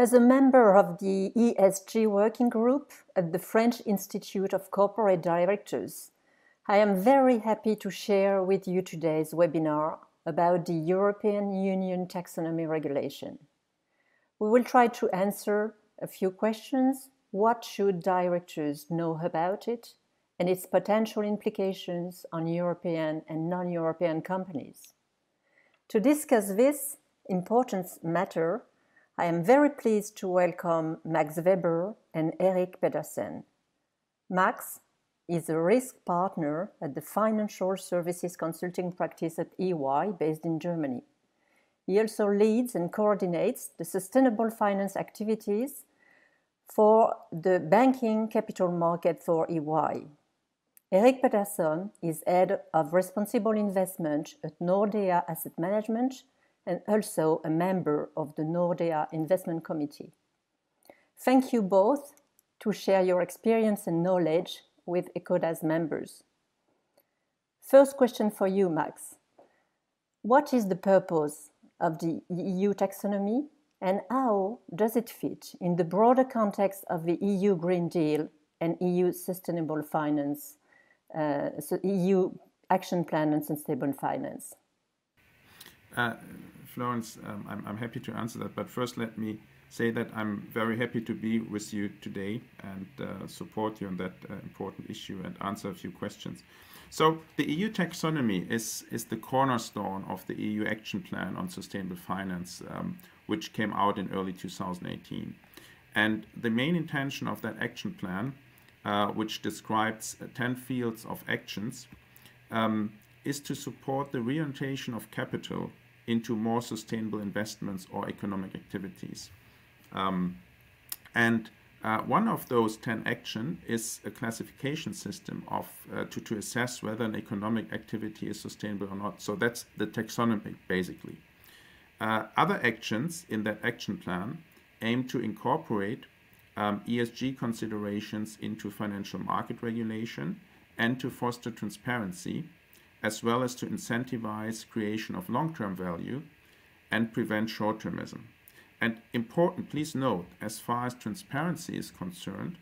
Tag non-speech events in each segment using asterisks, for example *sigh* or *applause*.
As a member of the ESG working group at the French Institute of Corporate Directors, I am very happy to share with you today's webinar about the European Union Taxonomy Regulation. We will try to answer a few questions. What should directors know about it and its potential implications on European and non-European companies? To discuss this important matter, I am very pleased to welcome Max Weber and Erik Pedersen. Max is a risk partner at the financial services consulting practice at EY based in Germany. He also leads and coordinates the sustainable finance activities for the banking capital market for EY. Erik Pedersen is head of responsible investment at Nordea Asset Management and also a member of the Nordea Investment Committee. Thank you both to share your experience and knowledge with ecoDa's members. First question for you, Max. What is the purpose of the EU taxonomy and how does it fit in the broader context of the EU Green Deal and EU Sustainable Finance, uh, so EU Action Plan on Sustainable Finance? Uh, Florence, um, I'm, I'm happy to answer that, but first let me say that I'm very happy to be with you today and uh, support you on that uh, important issue and answer a few questions. So the EU taxonomy is, is the cornerstone of the EU action plan on sustainable finance, um, which came out in early 2018. And the main intention of that action plan, uh, which describes uh, 10 fields of actions, um, is to support the reorientation of capital into more sustainable investments or economic activities. Um, and uh, one of those 10 action is a classification system of uh, to, to assess whether an economic activity is sustainable or not. So that's the taxonomy, basically. Uh, other actions in that action plan aim to incorporate um, ESG considerations into financial market regulation and to foster transparency as well as to incentivize creation of long-term value and prevent short-termism. And important, please note, as far as transparency is concerned,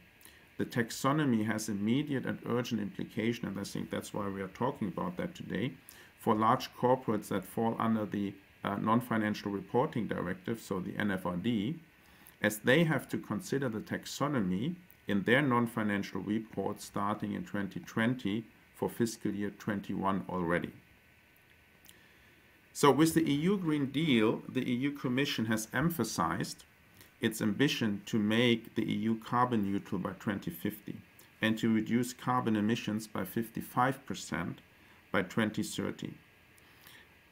the taxonomy has immediate and urgent implication, and I think that's why we are talking about that today, for large corporates that fall under the uh, Non-Financial Reporting Directive, so the NFRD, as they have to consider the taxonomy in their non-financial reports starting in 2020 for fiscal year 21 already. So with the EU Green Deal, the EU Commission has emphasized its ambition to make the EU carbon neutral by 2050 and to reduce carbon emissions by 55% by 2030.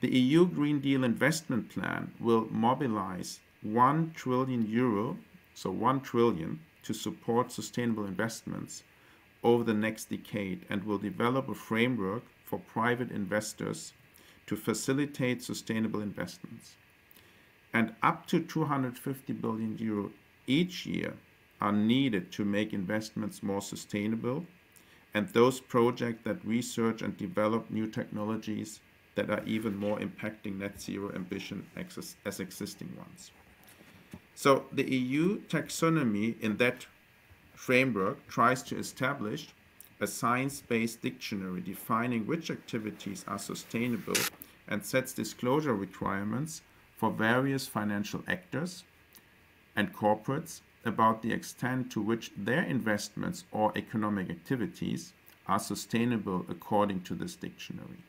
The EU Green Deal investment plan will mobilize 1 trillion euro, so 1 trillion, to support sustainable investments over the next decade and will develop a framework for private investors to facilitate sustainable investments. And up to 250 billion euro each year are needed to make investments more sustainable and those projects that research and develop new technologies that are even more impacting net zero ambition as existing ones. So the EU taxonomy in that framework tries to establish a science-based dictionary defining which activities are sustainable and sets disclosure requirements for various financial actors and corporates about the extent to which their investments or economic activities are sustainable according to this dictionary.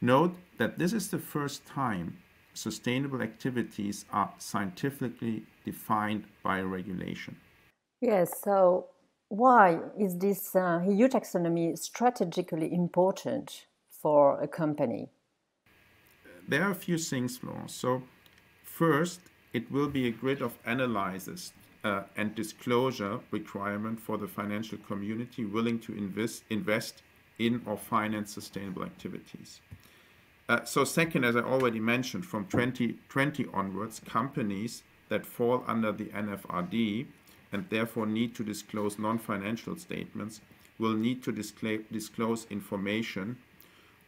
Note that this is the first time sustainable activities are scientifically defined by a regulation. Yes, so why is this uh, EU taxonomy strategically important for a company? There are a few things, Florence. So, first, it will be a grid of analysis uh, and disclosure requirement for the financial community willing to invest, invest in or finance sustainable activities. Uh, so second, as I already mentioned, from 2020 onwards, companies that fall under the NFRD and therefore need to disclose non-financial statements will need to disclose information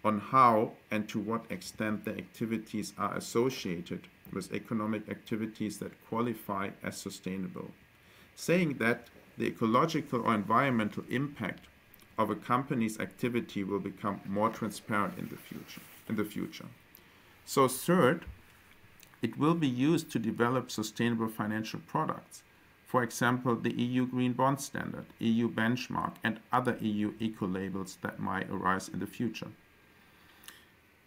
on how and to what extent the activities are associated with economic activities that qualify as sustainable, saying that the ecological or environmental impact of a company's activity will become more transparent in the future. In the future. So third, it will be used to develop sustainable financial products. For example, the EU Green Bond Standard, EU benchmark, and other EU eco labels that might arise in the future.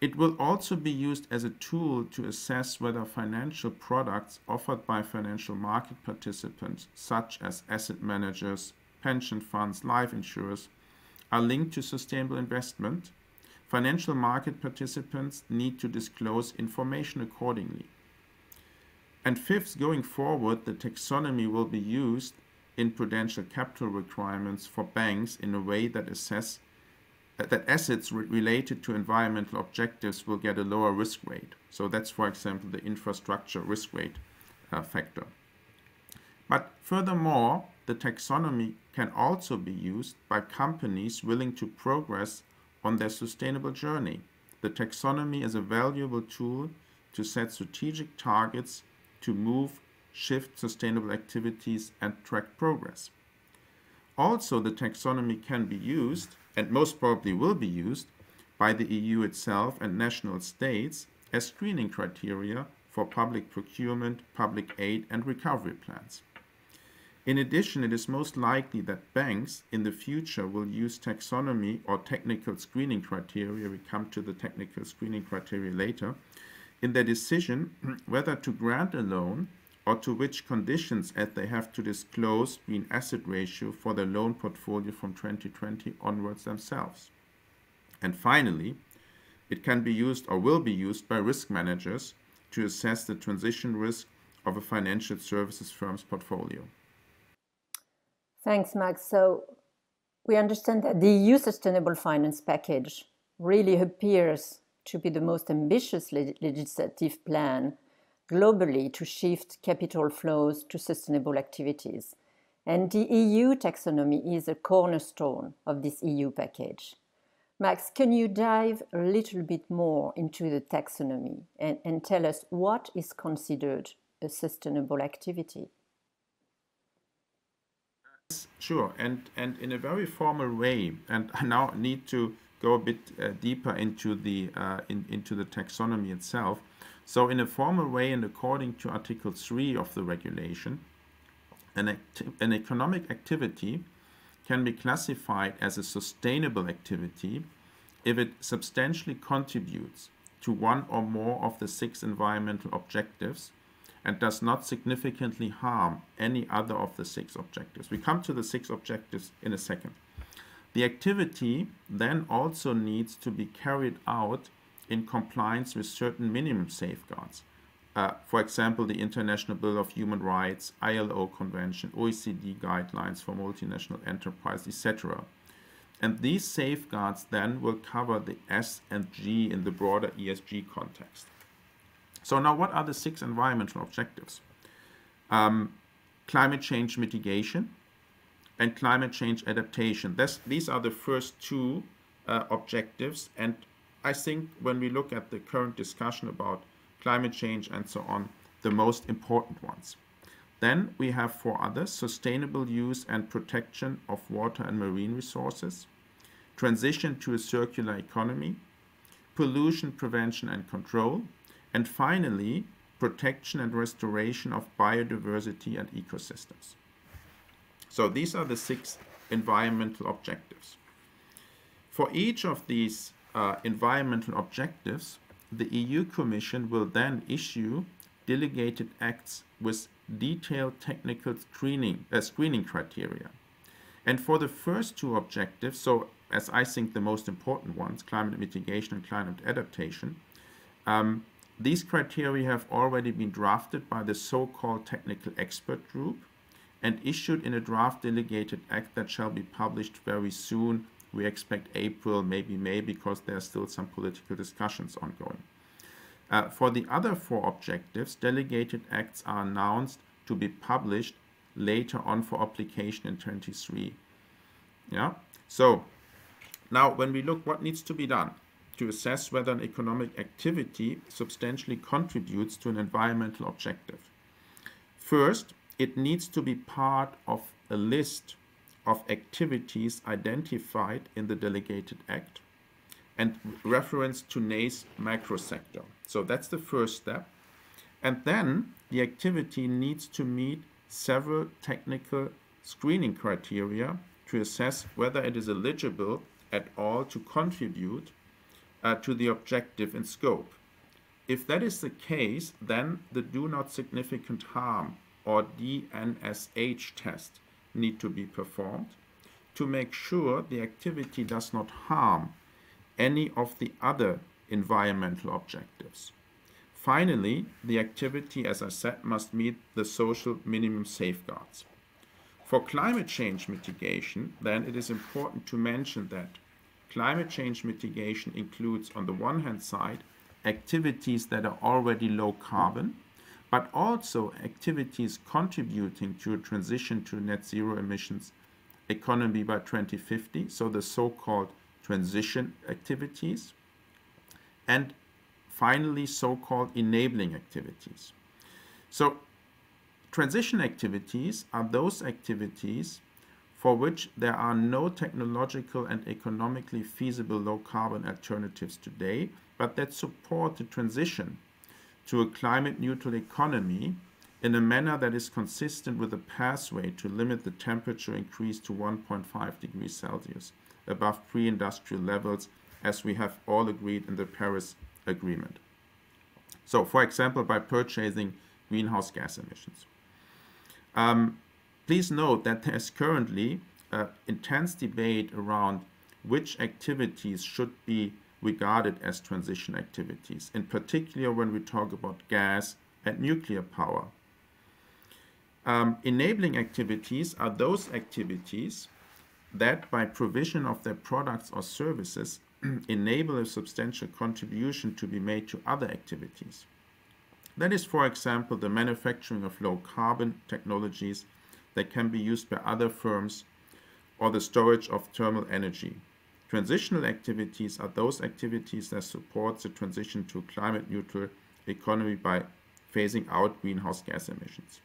It will also be used as a tool to assess whether financial products offered by financial market participants, such as asset managers, pension funds, life insurers, are linked to sustainable investment. Financial market participants need to disclose information accordingly. And fifth, going forward, the taxonomy will be used in prudential capital requirements for banks in a way that assess that assets re related to environmental objectives will get a lower risk weight. So that's, for example, the infrastructure risk weight uh, factor. But furthermore, the taxonomy can also be used by companies willing to progress on their sustainable journey. The taxonomy is a valuable tool to set strategic targets to move, shift sustainable activities and track progress. Also, the taxonomy can be used and most probably will be used by the EU itself and national states as screening criteria for public procurement, public aid, and recovery plans. In addition, it is most likely that banks in the future will use taxonomy or technical screening criteria, we come to the technical screening criteria later, in their decision *clears throat* whether to grant a loan or to which conditions as they have to disclose green asset ratio for their loan portfolio from 2020 onwards themselves. And finally, it can be used or will be used by risk managers to assess the transition risk of a financial services firm's portfolio. Thanks, Max. So we understand that the EU Sustainable Finance Package really appears to be the most ambitious legislative plan globally to shift capital flows to sustainable activities. And the EU taxonomy is a cornerstone of this EU package. Max, can you dive a little bit more into the taxonomy and, and tell us what is considered a sustainable activity? Sure, and, and in a very formal way, and I now need to go a bit uh, deeper into the, uh, in, into the taxonomy itself. So in a formal way and according to Article 3 of the regulation, an, an economic activity can be classified as a sustainable activity if it substantially contributes to one or more of the six environmental objectives and does not significantly harm any other of the six objectives. We come to the six objectives in a second. The activity then also needs to be carried out in compliance with certain minimum safeguards. Uh, for example, the International Bill of Human Rights, ILO Convention, OECD guidelines for multinational enterprise, etc. And these safeguards then will cover the S and G in the broader ESG context. So now what are the six environmental objectives? Um, climate change mitigation and climate change adaptation. These are the first two uh, objectives and I think when we look at the current discussion about climate change and so on, the most important ones. Then we have four others, sustainable use and protection of water and marine resources, transition to a circular economy, pollution prevention and control, and finally, protection and restoration of biodiversity and ecosystems. So these are the six environmental objectives. For each of these uh, environmental objectives, the EU Commission will then issue delegated acts with detailed technical screening, uh, screening criteria. And for the first two objectives, so as I think the most important ones, climate mitigation and climate adaptation, um, these criteria have already been drafted by the so-called technical expert group and issued in a draft delegated act that shall be published very soon we expect April, maybe May, because there are still some political discussions ongoing. Uh, for the other four objectives, delegated acts are announced to be published later on for application in 23. Yeah. So now when we look what needs to be done, to assess whether an economic activity substantially contributes to an environmental objective. First, it needs to be part of a list of activities identified in the delegated act and reference to NACE macro sector. So that's the first step. And then the activity needs to meet several technical screening criteria to assess whether it is eligible at all to contribute uh, to the objective and scope. If that is the case, then the do not significant harm or DNSH test need to be performed to make sure the activity does not harm any of the other environmental objectives. Finally, the activity, as I said, must meet the social minimum safeguards. For climate change mitigation, then it is important to mention that climate change mitigation includes, on the one hand side, activities that are already low carbon, but also activities contributing to a transition to net zero emissions economy by 2050, so the so-called transition activities, and finally so-called enabling activities. So transition activities are those activities for which there are no technological and economically feasible low carbon alternatives today, but that support the transition to a climate neutral economy in a manner that is consistent with a pathway to limit the temperature increase to 1.5 degrees Celsius above pre-industrial levels as we have all agreed in the Paris Agreement. So, for example, by purchasing greenhouse gas emissions. Um, Please note that there is currently uh, intense debate around which activities should be regarded as transition activities, in particular when we talk about gas and nuclear power. Um, enabling activities are those activities that, by provision of their products or services, *clears throat* enable a substantial contribution to be made to other activities. That is, for example, the manufacturing of low carbon technologies that can be used by other firms or the storage of thermal energy. Transitional activities are those activities that support the transition to a climate neutral economy by phasing out greenhouse gas emissions.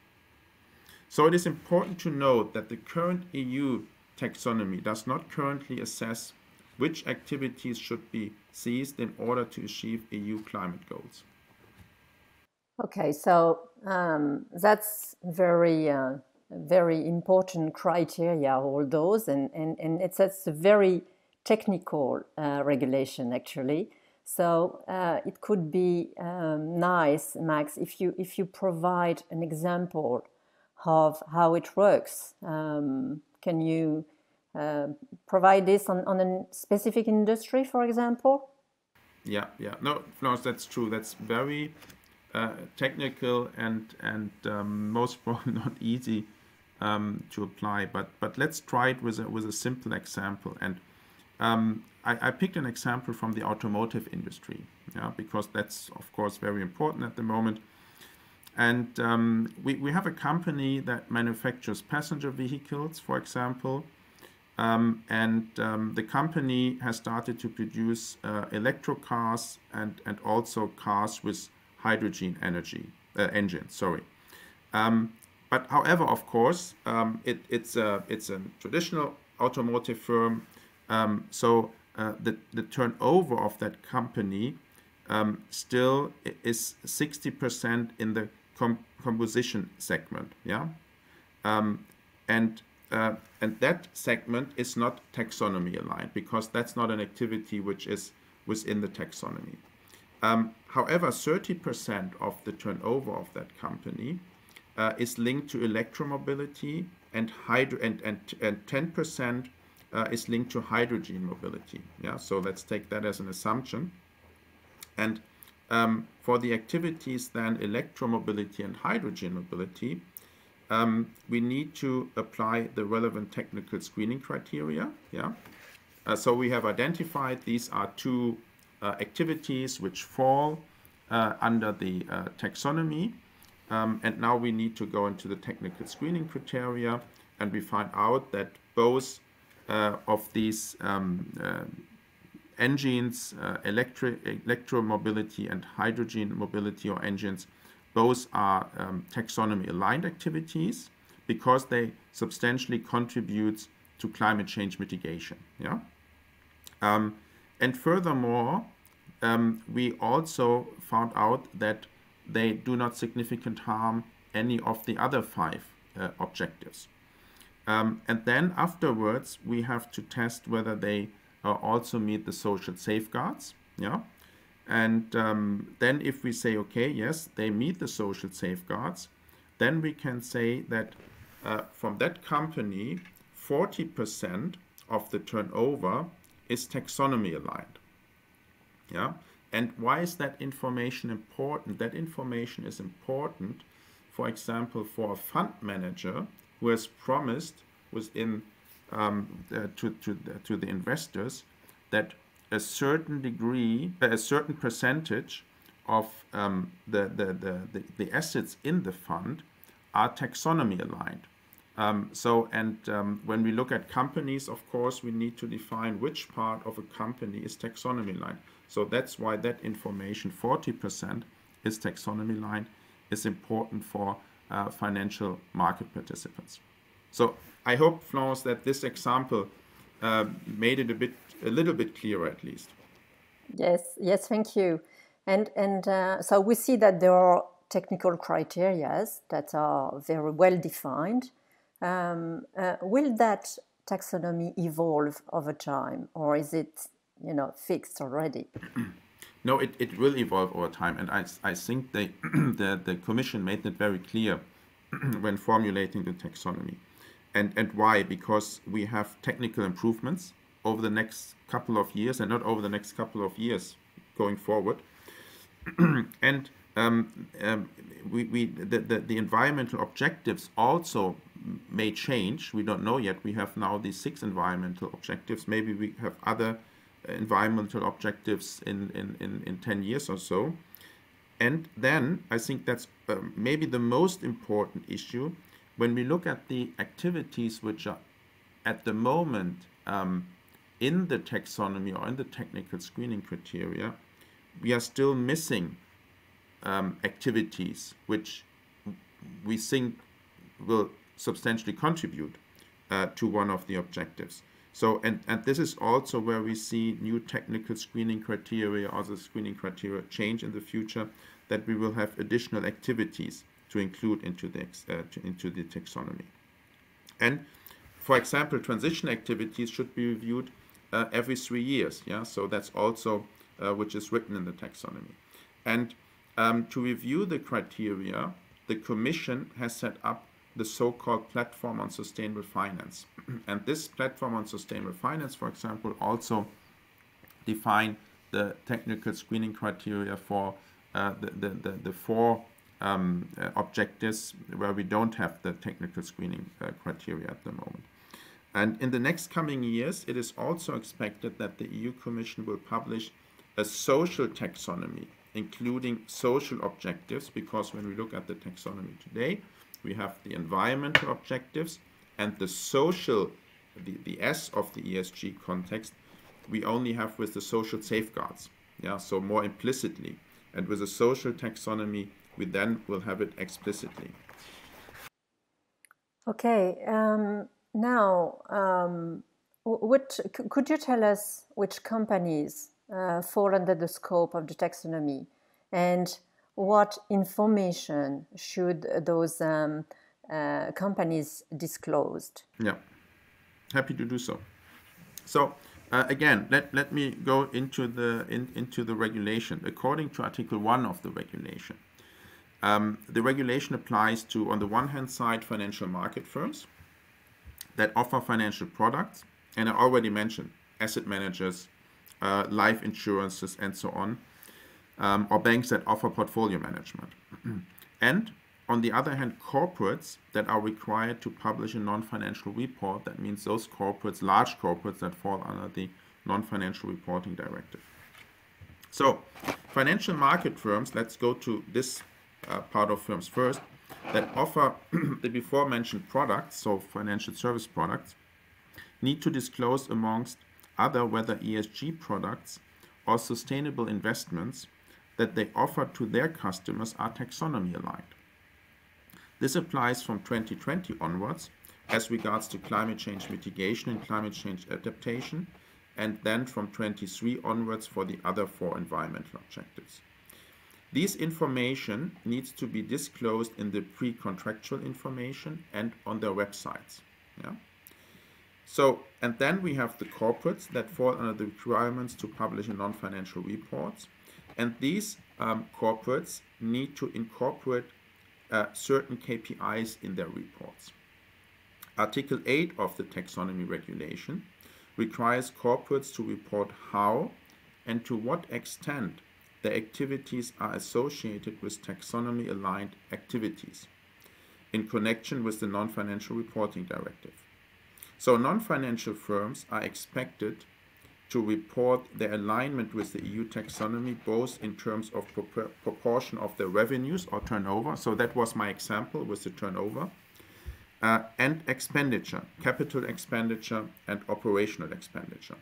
So it is important to note that the current EU taxonomy does not currently assess which activities should be seized in order to achieve EU climate goals. Okay, so um, that's very uh, very important criteria, all those, and, and, and it's, it's a very technical uh, regulation actually. So uh, it could be um, nice, Max, if you if you provide an example of how it works. Um, can you uh, provide this on, on a specific industry, for example? Yeah, yeah. No, Florence, that's true. That's very uh, technical and and um, most *laughs* probably not easy um, to apply. But but let's try it with a, with a simple example. And um, I, I, picked an example from the automotive industry, yeah, because that's of course very important at the moment. And um, we, we have a company that manufactures passenger vehicles, for example. Um, and um, the company has started to produce uh, electro cars and, and also cars with hydrogen energy uh, engines. Sorry. Um, but however, of course, um, it, it's, a, it's a traditional automotive firm. Um, so uh, the, the turnover of that company um, still is 60% in the com combustion segment. Yeah. Um, and uh, and that segment is not taxonomy aligned because that's not an activity which is within the taxonomy. Um, however, 30% of the turnover of that company uh, is linked to electromobility and hydro and and and 10% uh, is linked to hydrogen mobility. Yeah, so let's take that as an assumption. And um, for the activities then electromobility and hydrogen mobility, um, we need to apply the relevant technical screening criteria. Yeah, uh, so we have identified these are two uh, activities which fall uh, under the uh, taxonomy um, and now we need to go into the technical screening criteria and we find out that both of these um, uh, engines, uh, electri- electromobility and hydrogen mobility or engines, those are um, taxonomy aligned activities because they substantially contribute to climate change mitigation. Yeah. Um, and furthermore, um, we also found out that they do not significant harm any of the other five uh, objectives. Um, and then afterwards, we have to test whether they uh, also meet the social safeguards. Yeah. And um, then if we say, okay, yes, they meet the social safeguards, then we can say that uh, from that company, 40% of the turnover is taxonomy aligned. Yeah. And why is that information important? That information is important, for example, for a fund manager who has promised within um, uh, to, to, to the investors that a certain degree, a certain percentage of um, the, the, the, the, the assets in the fund are taxonomy aligned. Um, so, and um, when we look at companies, of course, we need to define which part of a company is taxonomy aligned. So that's why that information, 40% is taxonomy aligned, is important for uh, financial market participants. So I hope, Florence, that this example uh, made it a bit, a little bit clearer at least. Yes, yes, thank you. And and uh, so we see that there are technical criteria that are very well defined um, uh, will that taxonomy evolve over time, or is it, you know, fixed already? *clears throat* no, it, it will evolve over time, and I, I think they, *clears throat* the the Commission made that very clear *clears throat* when formulating the taxonomy, and and why? Because we have technical improvements over the next couple of years, and not over the next couple of years going forward, *clears throat* and um, um, we, we the, the, the environmental objectives also may change. We don't know yet. We have now these six environmental objectives. Maybe we have other environmental objectives in, in, in, in 10 years or so. And then I think that's uh, maybe the most important issue when we look at the activities which are at the moment um, in the taxonomy or in the technical screening criteria, we are still missing um, activities which we think will substantially contribute uh, to one of the objectives. So, and, and this is also where we see new technical screening criteria or the screening criteria change in the future, that we will have additional activities to include into the, uh, to, into the taxonomy. And for example, transition activities should be reviewed uh, every three years. Yeah, so that's also uh, which is written in the taxonomy. And um, to review the criteria, the Commission has set up the so-called platform on sustainable finance. *clears throat* and this platform on sustainable finance, for example, also define the technical screening criteria for uh, the, the, the, the, four um, uh, objectives where we don't have the technical screening uh, criteria at the moment. And in the next coming years, it is also expected that the EU Commission will publish a social taxonomy, including social objectives, because when we look at the taxonomy today, we have the environmental objectives and the social, the, the S of the ESG context, we only have with the social safeguards. Yeah, so more implicitly. And with the social taxonomy, we then will have it explicitly. Okay, um, now, um, what, could you tell us which companies uh, fall under the scope of the taxonomy and what information should those um, uh, companies disclose? Yeah, happy to do so. So uh, again, let, let me go into the in, into the regulation. According to Article One of the regulation, um, the regulation applies to, on the one hand side, financial market firms that offer financial products, and I already mentioned asset managers, uh, life insurances, and so on um, or banks that offer portfolio management. *clears throat* and on the other hand, corporates that are required to publish a non-financial report. That means those corporates, large corporates that fall under the non-financial reporting directive. So financial market firms, let's go to this uh, part of firms first, that offer *clears throat* the before mentioned products, so financial service products, need to disclose amongst other whether ESG products or sustainable investments that they offer to their customers are taxonomy aligned. This applies from 2020 onwards as regards to climate change mitigation and climate change adaptation, and then from 23 onwards for the other four environmental objectives. This information needs to be disclosed in the pre-contractual information and on their websites. Yeah? So, and then we have the corporates that fall under the requirements to publish in non-financial reports. And these um, corporates need to incorporate uh, certain KPIs in their reports. Article 8 of the taxonomy regulation requires corporates to report how and to what extent their activities are associated with taxonomy aligned activities in connection with the non-financial reporting directive. So non-financial firms are expected to report their alignment with the EU taxonomy both in terms of proportion of their revenues or turnover. So that was my example with the turnover uh, and expenditure, capital expenditure and operational expenditure.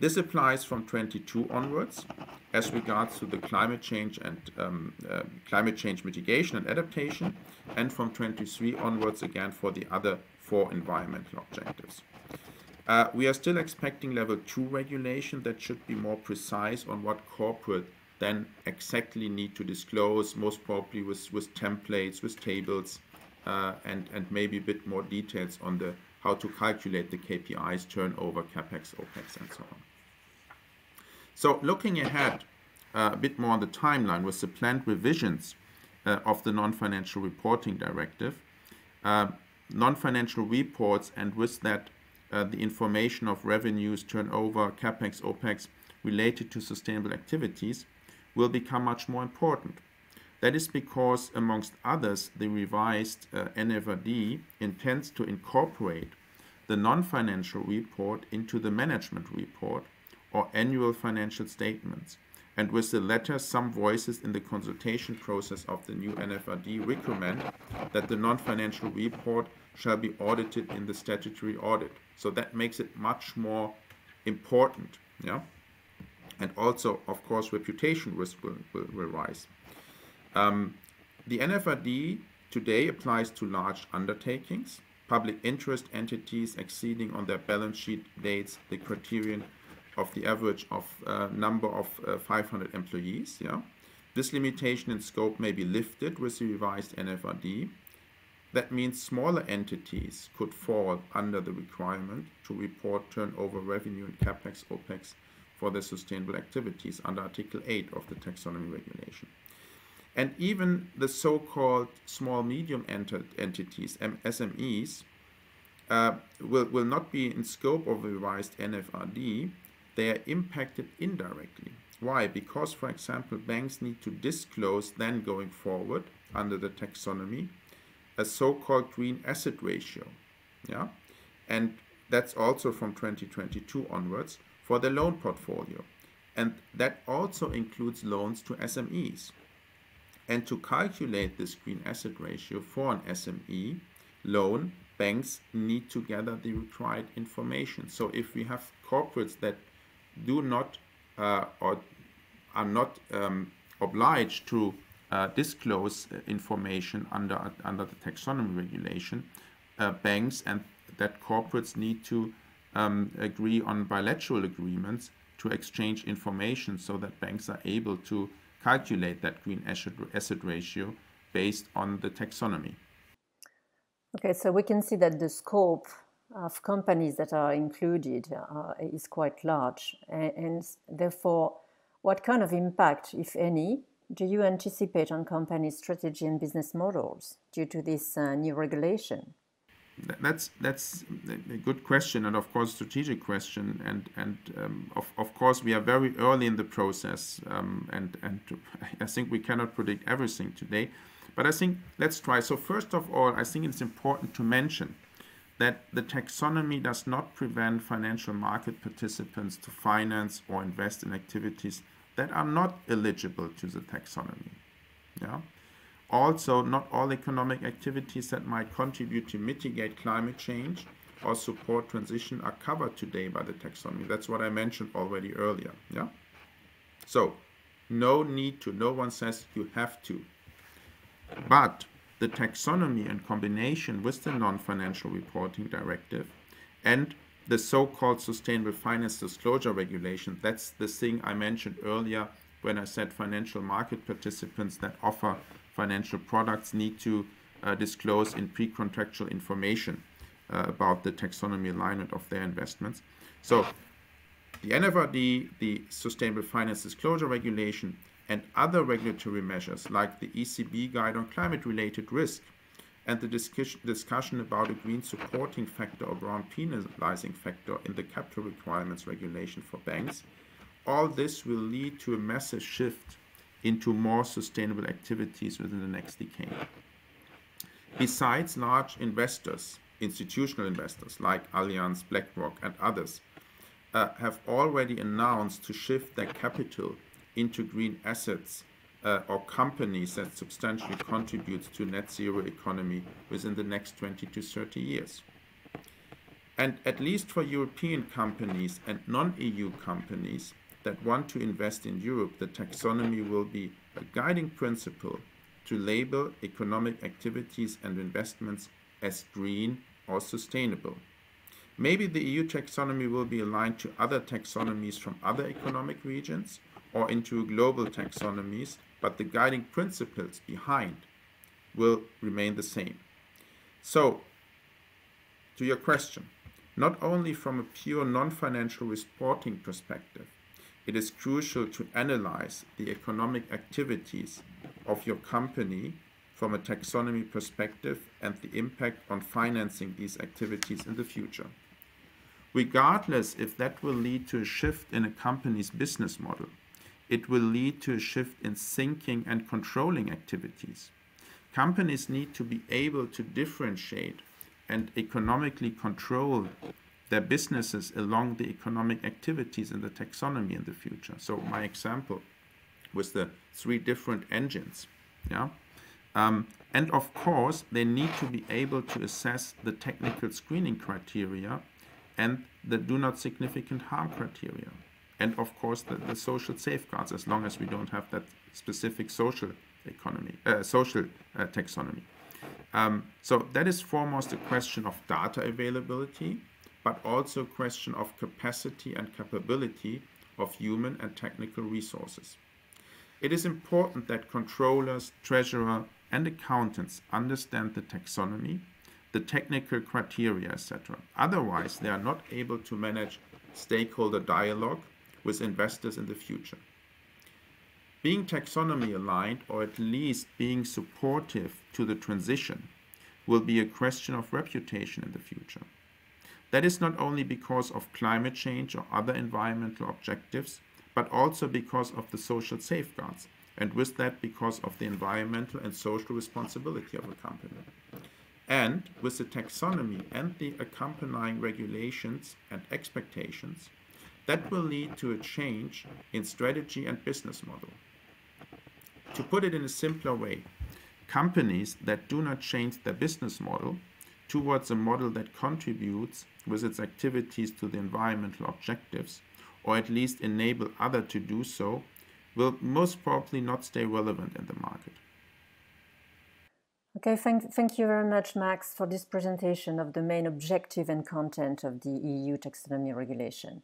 This applies from 22 onwards as regards to the climate change and um, uh, climate change mitigation and adaptation, and from 23 onwards again for the other four environmental objectives. Uh, we are still expecting level 2 regulation that should be more precise on what corporate then exactly need to disclose, most probably with, with templates, with tables, uh, and, and maybe a bit more details on the how to calculate the KPIs, turnover, capex, opex, and so on. So looking ahead uh, a bit more on the timeline with the planned revisions uh, of the non-financial reporting directive, uh, non-financial reports and with that uh, the information of revenues, turnover, capex, opex related to sustainable activities will become much more important. That is because, amongst others, the revised uh, NFRD intends to incorporate the non-financial report into the management report or annual financial statements. And with the latter, some voices in the consultation process of the new NFRD recommend that the non-financial report shall be audited in the statutory audit. So that makes it much more important. Yeah. And also, of course, reputation risk will, will, will rise. Um, the NFRD today applies to large undertakings, public interest entities exceeding on their balance sheet dates the criterion of the average of uh, number of uh, 500 employees. Yeah, this limitation in scope may be lifted with the revised NFRD. That means smaller entities could fall under the requirement to report turnover revenue and capex opex for their sustainable activities under Article 8 of the taxonomy regulation. And even the so-called small medium entities, SMEs, uh, will, will not be in scope of the revised NFRD. They are impacted indirectly. Why? Because, for example, banks need to disclose then going forward under the taxonomy a so-called green asset ratio. Yeah, and that's also from 2022 onwards for the loan portfolio. And that also includes loans to SMEs. And to calculate this green asset ratio for an SME loan, banks need to gather the required information. So if we have corporates that do not uh, or are not um, obliged to uh, disclose information under under the taxonomy regulation, uh, banks and that corporates need to um, agree on bilateral agreements to exchange information so that banks are able to calculate that green asset, asset ratio based on the taxonomy. Okay, so we can see that the scope of companies that are included uh, is quite large, and, and, therefore, what kind of impact, if any, do you anticipate on companies' strategy and business models due to this uh, new regulation? that's that's a good question and of course strategic question. And and um, of, of course we are very early in the process um, and and *laughs* I think we cannot predict everything today. But I think let's try. So first of all I think it's important to mention that the taxonomy does not prevent financial market participants to finance or invest in activities that are not eligible to the taxonomy yeah also, not all economic activities that might contribute to mitigate climate change or support transition are covered today by the taxonomy. That's what I mentioned already earlier. Yeah. So, no need to. No one says you have to. But the taxonomy in combination with the non-financial reporting directive and the so-called sustainable finance disclosure regulation, that's the thing I mentioned earlier when I said financial market participants that offer financial products need to uh, disclose in pre-contractual information uh, about the taxonomy alignment of their investments. So the NFRD, the Sustainable Finance Disclosure Regulation, and other regulatory measures like the ECB Guide on Climate-Related Risk and the discussion about a green supporting factor or brown penalizing factor in the capital requirements regulation for banks, all this will lead to a massive shift into more sustainable activities within the next decade. Besides large investors, institutional investors like Allianz, BlackRock, and others, uh, have already announced to shift their capital into green assets uh, or companies that substantially contribute to net zero economy within the next 20 to 30 years. And at least for European companies and non-EU companies that want to invest in Europe, the taxonomy will be a guiding principle to label economic activities and investments as green or sustainable. Maybe the EU taxonomy will be aligned to other taxonomies from other economic regions or into global taxonomies, but the guiding principles behind will remain the same. So, to your question, not only from a pure non-financial reporting perspective, it is crucial to analyze the economic activities of your company from a taxonomy perspective and the impact on financing these activities in the future. Regardless if that will lead to a shift in a company's business model, it will lead to a shift in thinking and controlling activities. Companies need to be able to differentiate and economically control their businesses along the economic activities in the taxonomy in the future. So my example was the three different engines. Yeah. Um, and of course, they need to be able to assess the technical screening criteria and the do not significant harm criteria and of course the, the social safeguards as long as we don't have that specific social economy, uh, social uh, taxonomy. Um, so that is foremost a question of data availability, but also a question of capacity and capability of human and technical resources. It is important that controllers, treasurer, and accountants understand the taxonomy, the technical criteria, etc. Otherwise, they are not able to manage stakeholder dialogue with investors in the future. Being taxonomy aligned, or at least being supportive to the transition, will be a question of reputation in the future. That is not only because of climate change or other environmental objectives, but also because of the social safeguards, and with that because of the environmental and social responsibility of a company. And with the taxonomy and the accompanying regulations and expectations, that will lead to a change in strategy and business model. To put it in a simpler way, companies that do not change their business model towards a model that contributes with its activities to the environmental objectives, or at least enable others to do so, will most probably not stay relevant in the market. Okay, thank, thank you very much, Max, for this presentation of the main objective and content of the EU taxonomy regulation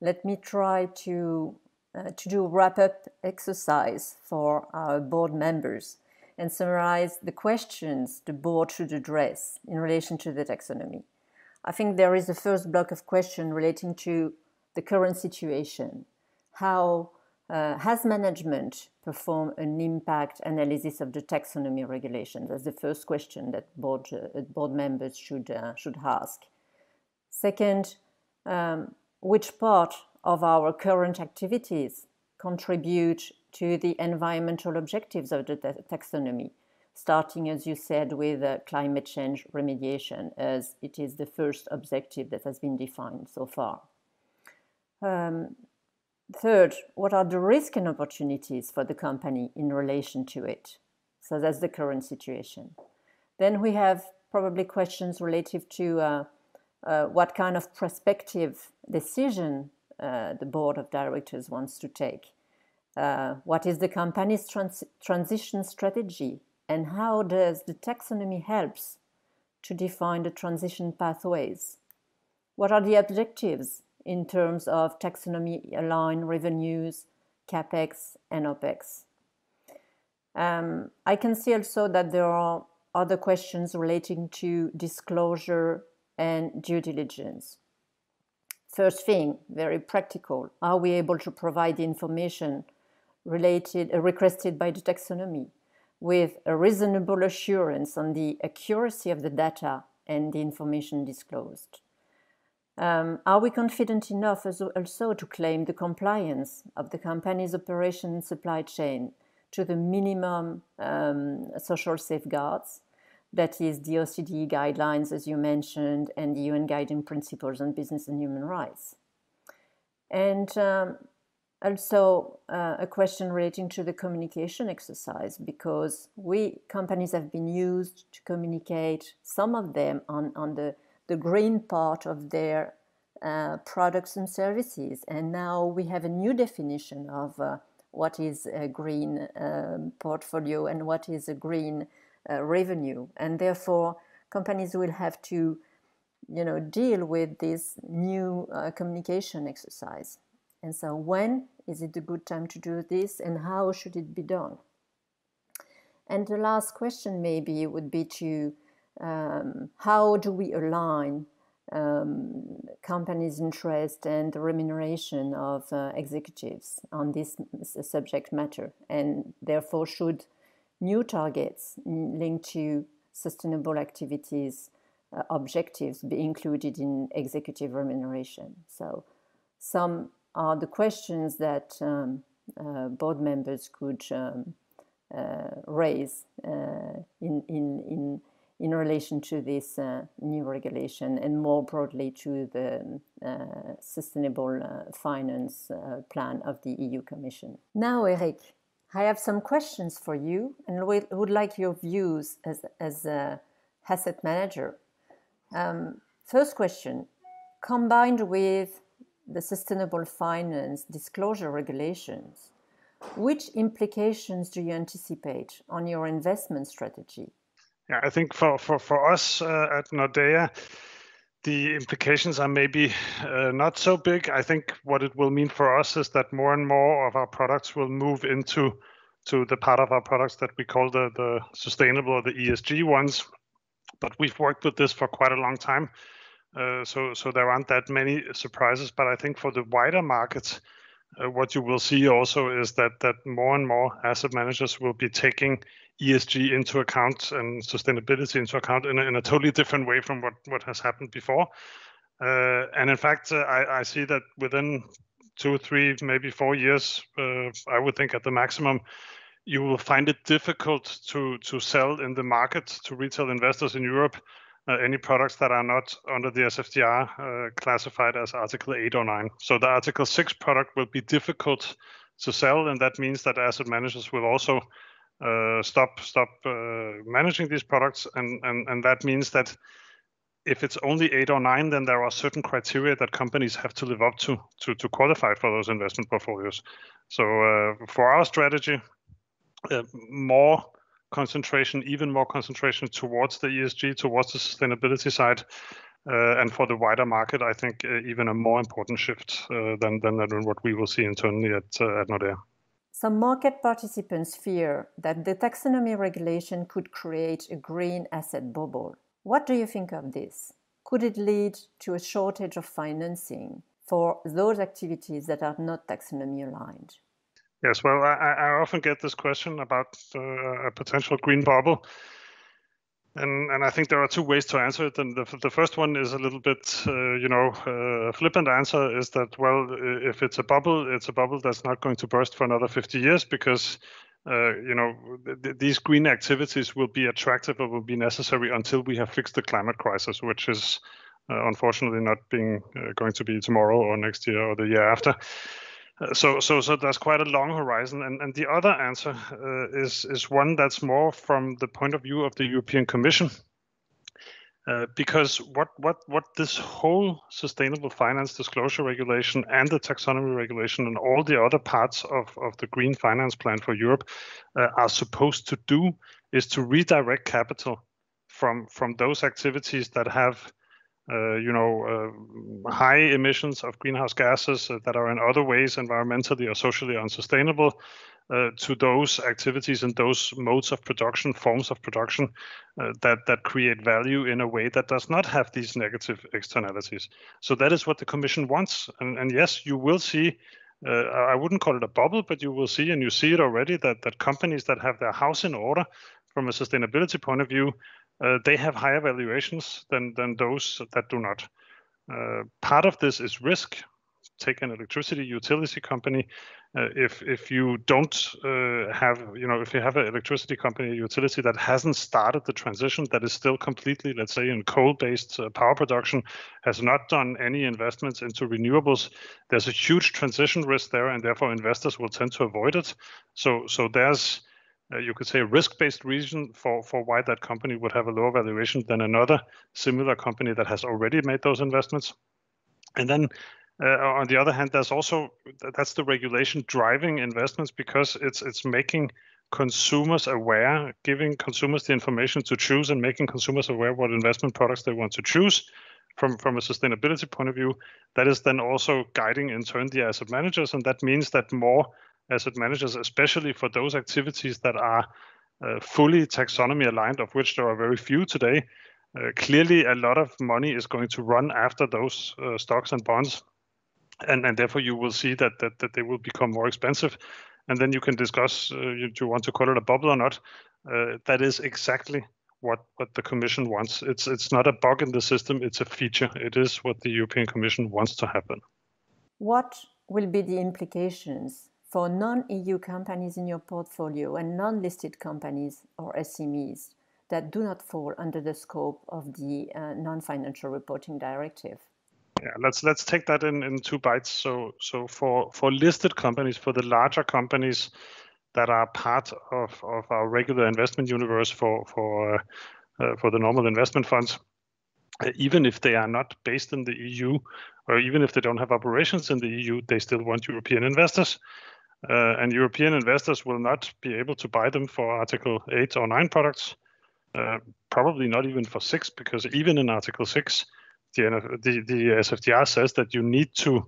let me try to, uh, to do a wrap-up exercise for our board members and summarize the questions the board should address in relation to the taxonomy. I think there is a first block of questions relating to the current situation. How uh, has management performed an impact analysis of the taxonomy regulation? That's the first question that board, uh, board members should, uh, should ask. Second, um, which part of our current activities contribute to the environmental objectives of the taxonomy, starting, as you said, with uh, climate change remediation, as it is the first objective that has been defined so far. Um, third, what are the risks and opportunities for the company in relation to it? So that's the current situation. Then we have probably questions relative to uh, uh, what kind of prospective decision uh, the board of directors wants to take. Uh, what is the company's trans- transition strategy and how does the taxonomy helps to define the transition pathways? What are the objectives in terms of taxonomy aligned revenues, capex, and opex? Um, I can see also that there are other questions relating to disclosure and due diligence. First thing, very practical, are we able to provide the information related, uh, requested by the taxonomy with a reasonable assurance on the accuracy of the data and the information disclosed? Um, are we confident enough also to claim the compliance of the company's operation and supply chain to the minimum um, social safeguards that is the OECD guidelines, as you mentioned, and the UN Guiding Principles on Business and Human Rights. And um, also uh, a question relating to the communication exercise, because we companies have been used to communicate some of them on, on the, the green part of their uh, products and services. And now we have a new definition of uh, what is a green um, portfolio and what is a green uh, revenue, and therefore companies will have to, you know, deal with this new uh, communication exercise. And so, when is it a good time to do this, and how should it be done? And the last question maybe would be to um, how do we align um, companies' interest and the remuneration of uh, executives on this subject matter, and therefore should new targets linked to sustainable activities uh, objectives be included in executive remuneration. So, some are the questions that um, uh, board members could um, uh, raise uh, in, in, in, in relation to this uh, new regulation and more broadly to the uh, sustainable finance plan of the EU Commission. Now, Eric, I have some questions for you and would like your views as, as a asset manager. Um, first question combined with the sustainable finance disclosure regulations, which implications do you anticipate on your investment strategy? Yeah, I think for, for, for us uh, at Nordea, the implications are maybe uh, not so big. I think what it will mean for us is that more and more of our products will move into to the part of our products that we call the, the sustainable or the ESG ones. But we've worked with this for quite a long time. Uh, so, so there aren't that many surprises. But I think for the wider markets, uh, what you will see also is that that more and more asset managers will be taking ESG into account and sustainability into account in a, in a totally different way from what, what has happened before. Uh, and in fact, uh, I, I, see that within two, three, maybe four years, uh, I would think at the maximum, you will find it difficult to to sell in the market to retail investors in Europe uh, any products that are not under the SFDR uh, classified as Article 8 or 9. So the Article 6 product will be difficult to sell, and that means that asset managers will also uh, stop stop uh, managing these products, and, and and that means that if it's only eight or nine, then there are certain criteria that companies have to live up to to, to qualify for those investment portfolios. So uh, for our strategy, uh, more concentration, even more concentration towards the ESG, towards the sustainability side. Uh, and for the wider market, I think uh, even a more important shift than, than, what we will see internally at, at Nordea. Some market participants fear that the taxonomy regulation could create a green asset bubble. What do you think of this? Could it lead to a shortage of financing for those activities that are not taxonomy aligned? Yes, well, I, I often get this question about uh, a potential green bubble. And, and I think there are two ways to answer it. And the, the first one is a little bit, uh, you know, uh, flippant answer is that, well, if it's a bubble, it's a bubble that's not going to burst for another 50 years because, uh, you know, th- these green activities will be attractive or will be necessary until we have fixed the climate crisis, which is uh, unfortunately not being uh, going to be tomorrow or next year or the year after. So, so, so there's quite a long horizon, and, and the other answer uh, is is one that's more from the point of view of the European Commission. Uh, because what what what this whole sustainable finance disclosure regulation and the taxonomy regulation and all the other parts of, of the green finance plan for Europe uh, are supposed to do is to redirect capital from from those activities that have you know, uh, high emissions of greenhouse gases uh, that are in other ways environmentally or socially unsustainable, uh, to those activities and those modes of production, forms of production uh, that that create value in a way that does not have these negative externalities. So that is what the Commission wants. And, and yes, you will see. Uh, I wouldn't call it a bubble, but you will see, and you see it already, that that companies that have their house in order from a sustainability point of view, uh, they have higher valuations than than those that do not. Uh, part of this is risk. Take an electricity utility company uh, if if you don't uh, have you know if you have an electricity company utility that hasn't started the transition that is still completely let's say in coal-based uh, power production has not done any investments into renewables there's a huge transition risk there and therefore investors will tend to avoid it so so there's uh, you could say a risk-based reason for for why that company would have a lower valuation than another similar company that has already made those investments and then uh, on the other hand, there's also that's the regulation driving investments because it's it's making consumers aware, giving consumers the information to choose, and making consumers aware what investment products they want to choose. From from a sustainability point of view, that is then also guiding in turn the asset managers, and that means that more asset managers, especially for those activities that are uh, fully taxonomy aligned, of which there are very few today, uh, clearly a lot of money is going to run after those uh, stocks and bonds. And and therefore you will see that that, that they will become more expensive. And then you can discuss uh, you, do you want to call it a bubble or not? Uh, that is exactly what what the commission wants. It's it's not a bug in the system it's a feature. It is what the european commission wants to happen. What will be the implications for non-eu companies in your portfolio and non-listed companies or smes that do not fall under the scope of the uh, non-financial reporting directive yeah, let's let's take that in in two bites. So so for for listed companies, for the larger companies that are part of of our regular investment universe for for uh, uh, for the normal investment funds, uh, even if they are not based in the EU or even if they don't have operations in the EU, they still want European investors. Uh, and European investors will not be able to buy them for Article 8 or 9 products, uh, probably not even for 6, because even in Article 6, the, the, the SFDR says that you need to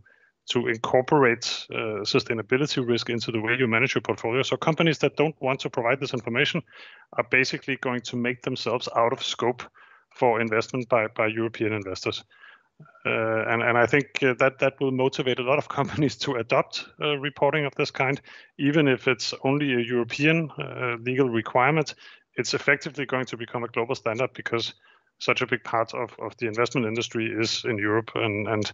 to incorporate uh, sustainability risk into the way you manage your portfolio. So companies that don't want to provide this information are basically going to make themselves out of scope for investment by, by European investors. Uh, and, and I think uh, that that will motivate a lot of *laughs* companies to adopt uh, reporting of this kind, even if it's only a European uh, legal requirement. It's effectively going to become a global standard because such a big part of, of the investment industry is in Europe, and and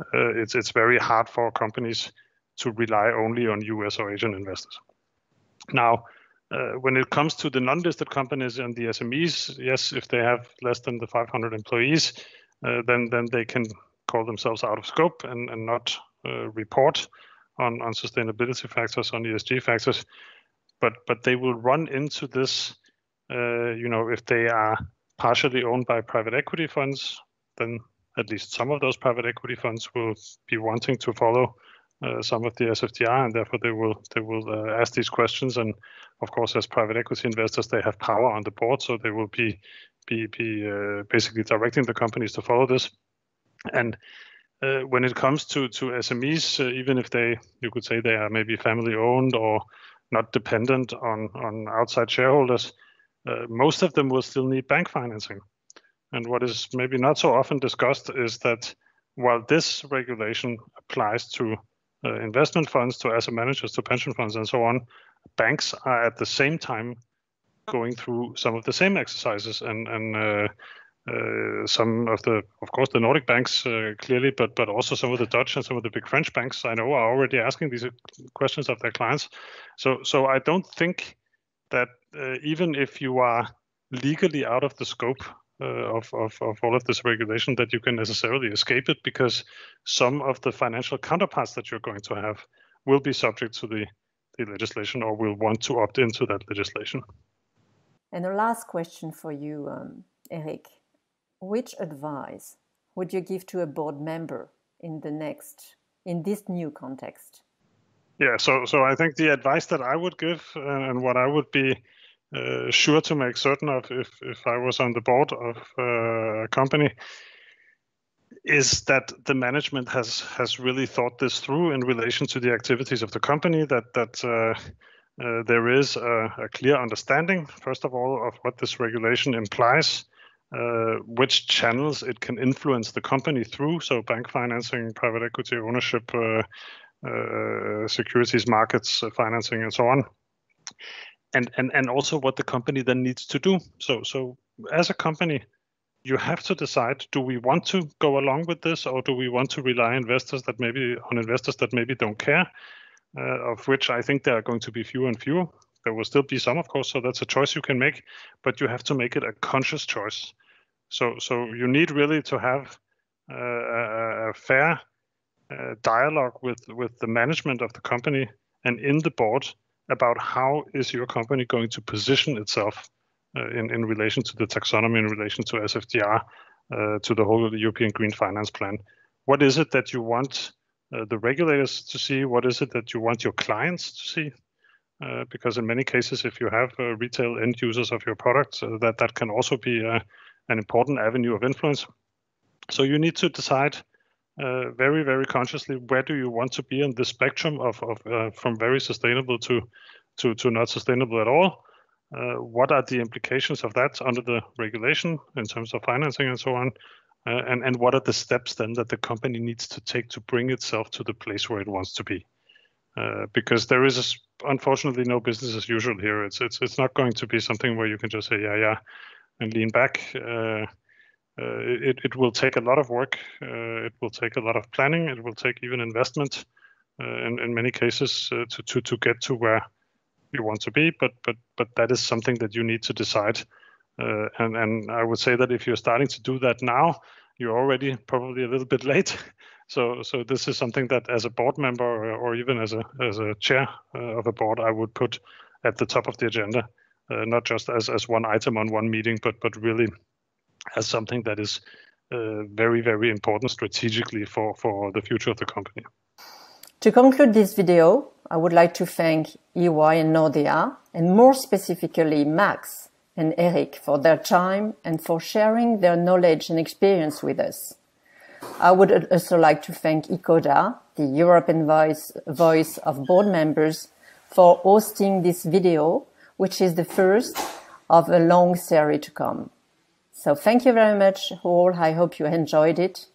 uh, it's it's very hard for companies to rely only on US or Asian investors. Now, uh, when it comes to the non-listed companies and the SMEs, yes, if they have less than the 500 employees, then then they can call themselves out of scope and and not uh, report on on sustainability factors, on ESG factors, but but they will run into this. Uh, you know, if they are partially owned by private equity funds, then at least some of those private equity funds will be wanting to follow uh, some of the SFDR, and therefore they will they will uh, ask these questions. And of course, as private equity investors, they have power on the board, so they will be be be uh, basically directing the companies to follow this. And uh, when it comes to to SMEs, uh, even if they you could say they are maybe family owned or not dependent on on outside shareholders, uh, most of them will still need bank financing. And what is maybe not so often discussed is that while this regulation applies to uh, investment funds, to asset managers, to pension funds, and so on, banks are at the same time going through some of the same exercises and and uh, uh, some of the, of course, the Nordic banks uh, clearly, but but also some of the Dutch and some of the big French banks I know are already asking these questions of their clients. So so I don't think that uh, even if you are legally out of the scope uh, of, of, of all of this regulation, that you can necessarily escape it because some of the financial counterparts that you're going to have will be subject to the, the legislation or will want to opt into that legislation. And the last question for you, um, Eric. which advice would you give to a board member in the next, in this new context? Yeah, so so I think the advice that I would give and what I would be uh, sure to make certain of if if I was on the board of uh, a company is that the management has has really thought this through in relation to the activities of the company that that uh, uh, there is a, a, clear understanding first of all of what this regulation implies uh, which channels it can influence the company through. So bank financing private equity ownership uh, uh, securities markets financing and so on. And and and also what the company then needs to do. So so as a company you have to decide do we want to go along with this or do we want to rely investors that maybe on investors that maybe don't care uh, of which i think there are going to be fewer and fewer there will still be some of course so that's a choice you can make but you have to make it a conscious choice so so you need really to have uh, a, fair uh, dialogue with with the management of the company and in the board about how is your company going to position itself uh, in, in relation to the taxonomy, in relation to SFDR, uh, to the whole European Green Finance Plan. What is it that you want the regulators to see? What is it that you want your clients to see? Uh, because in many cases, if you have uh, retail end users of your products, uh, that that can also be an important avenue of influence. So you need to decide very, very consciously where do you want to be on the spectrum of, of from very sustainable to to to not sustainable at all, uh, what are the implications of that under the regulation in terms of financing and so on? Uh, and, and what are the steps then that the company needs to take to bring itself to the place where it wants to be? Uh, because there is a, unfortunately no business as usual here. It's it's it's not going to be something where you can just say yeah yeah and lean back. Uh, uh, it it will take a lot of work. Uh, it will take a lot of planning. It will take even investment in in many cases to to to get to where you want to be, but but but that is something that you need to decide. Uh, and and I would say that if you're starting to do that now, you're already probably a little bit late. *laughs* So so this is something that as a board member or, or even as a as a chair uh, of a board, I would put at the top of the agenda, uh, not just as as one item on one meeting, but but really as something that is uh, very very important strategically for for the future of the company. To conclude this video, I would like to thank EY and Nordea, and more specifically Max and Eric for their time and for sharing their knowledge and experience with us. I would also like to thank ecoDa, the European voice, voice of board members, for hosting this video, which is the first of a long series to come. So thank you very much all. I hope you enjoyed it